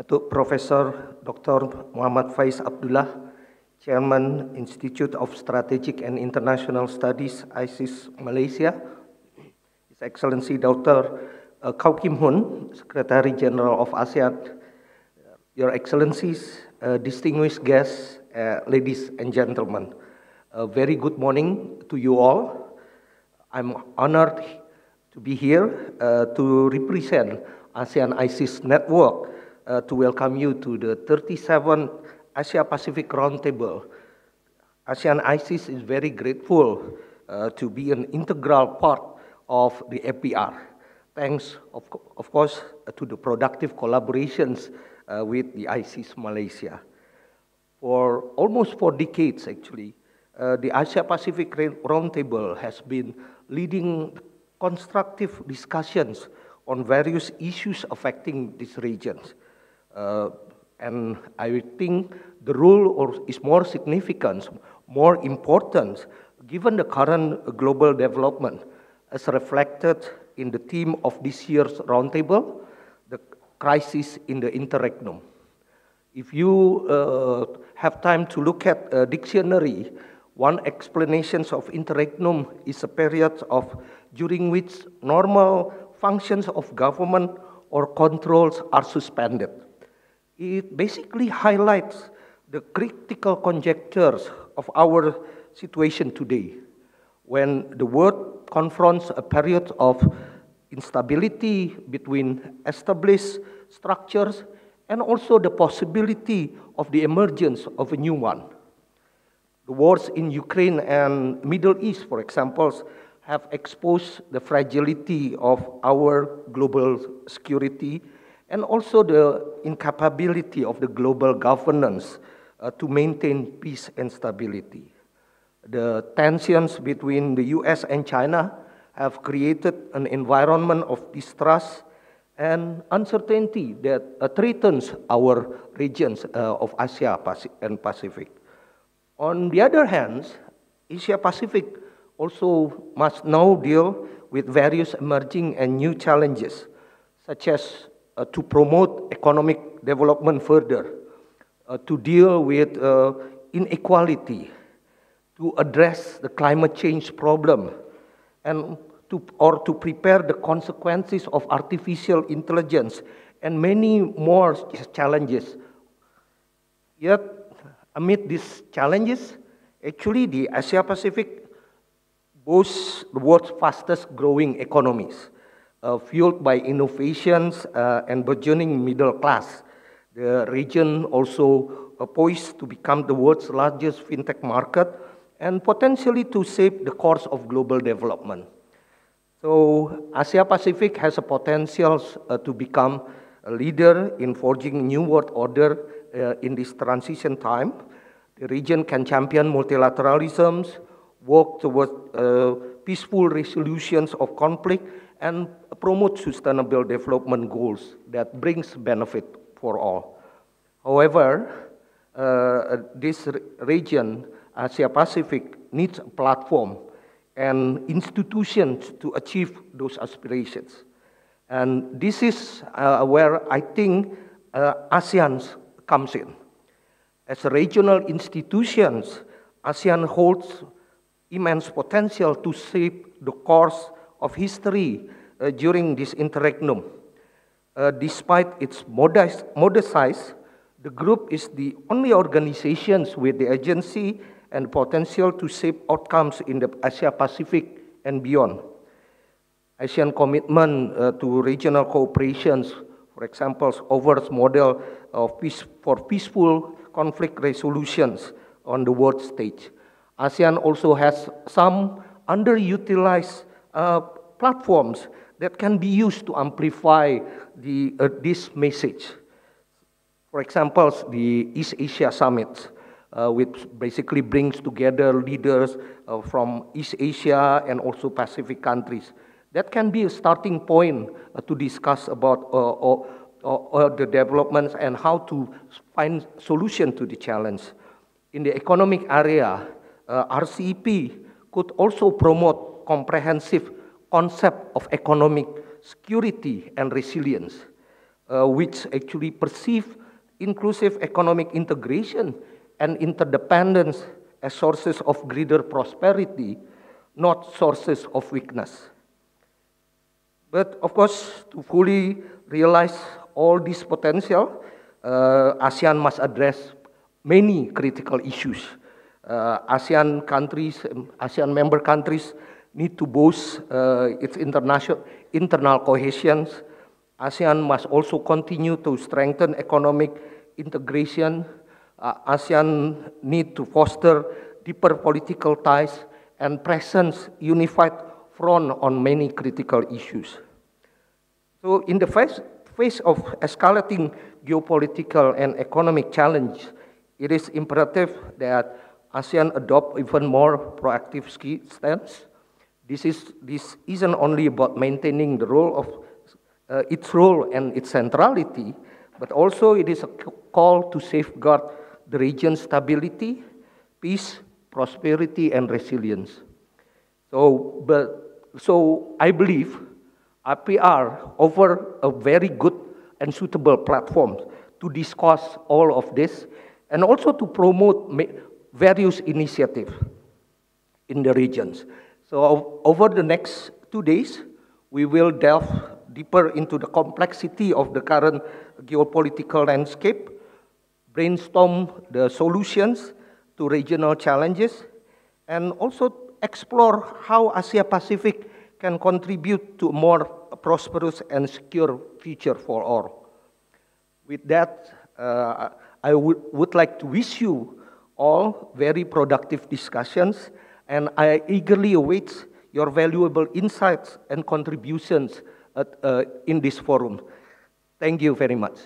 Datuk Professor Dr. Muhammad Faiz Abdullah, Chairman Institute of Strategic and International Studies, ISIS Malaysia, His Excellency Dr. Uh, Kao Kim Hourn, Secretary General of ASEAN, Your Excellencies, uh, distinguished guests, uh, ladies and gentlemen, a very good morning to you all. I'm honored to be here uh, to represent ASEAN ISIS Network uh, to welcome you to the 37th Asia Pacific Roundtable. ASEAN ISIS is very grateful uh, to be an integral part of the APR. Thanks, of, of course, to the productive collaborations uh, with the ISIS Malaysia. For almost four decades, actually, uh, the Asia Pacific Roundtable has been leading constructive discussions on various issues affecting these regions. Uh, and I think the role is more significant, more important, given the current global development, as reflected in the theme of this year's roundtable, the crisis in the interregnum. If you uh, have time to look at a dictionary, one explanation of interregnum is a period of during which normal functions of government or controls are suspended it basically highlights the critical conjectures of our situation today when the world confronts a period of instability between established structures and also the possibility of the emergence of a new one. The wars in Ukraine and Middle East, for example, have exposed the fragility of our global security and also the incapability of the global governance uh, to maintain peace and stability. The tensions between the US and China have created an environment of distrust and uncertainty that uh, threatens our regions uh, of Asia and Pacific. On the other hand, Asia Pacific also must now deal with various emerging and new challenges, such as uh, to promote economic development further, uh, to deal with uh, inequality, to address the climate change problem, and to, or to prepare the consequences of artificial intelligence and many more challenges. Yet, amid these challenges, actually the Asia Pacific boasts the world's fastest growing economies fueled by innovations uh, and burgeoning middle class. The region also uh, poised to become the world's largest fintech market and potentially to shape the course of global development. So Asia Pacific has a potential uh, to become a leader in forging new world order uh, in this transition time. The region can champion multilateralisms, work towards uh, peaceful resolutions of conflict, and promote sustainable development goals that brings benefit for all. However, uh, this region, Asia Pacific, needs a platform and institutions to achieve those aspirations. And this is uh, where I think uh, ASEAN comes in. As regional institutions, ASEAN holds immense potential to shape the course of history uh, during this interregnum. Uh, despite its modest, modest size, the group is the only organization with the agency and potential to shape outcomes in the Asia Pacific and beyond. ASEAN commitment uh, to regional cooperations, for example, OVER's model of peace, for peaceful conflict resolutions on the world stage. ASEAN also has some underutilized uh, platforms that can be used to amplify the, uh, this message. For example, the East Asia Summit, uh, which basically brings together leaders uh, from East Asia and also Pacific countries. That can be a starting point uh, to discuss about or, or, the developments and how to find solution to the challenge. In the economic area, RCEP could also promote comprehensive concept of economic security and resilience. uh, which actually perceive inclusive economic integration and interdependence as sources of greater prosperity, not sources of weakness. But of course, to fully realize all this potential, uh, ASEAN must address many critical issues. Uh, ASEAN countries, um, ASEAN member countries need to boost uh, its international, internal cohesion. ASEAN must also continue to strengthen economic integration. Uh, ASEAN need to foster deeper political ties and presence unified front on many critical issues. So in the face, face of escalating geopolitical and economic challenge, it is imperative that ASEAN adopt even more proactive stance. This, is, this isn't only about maintaining the role of uh, its role and its centrality, but also it is a call to safeguard the region's stability, peace, prosperity, and resilience. So, but, so I believe APR offer a very good and suitable platform to discuss all of this and also to promote various initiatives in the regions. So over the next two days, we will delve deeper into the complexity of the current geopolitical landscape, brainstorm the solutions to regional challenges, and also explore how Asia Pacific can contribute to a more prosperous and secure future for all. With that, uh, I would, would like to wish you all very productive discussions, and I eagerly await your valuable insights and contributions at, uh, in this forum. Thank you very much.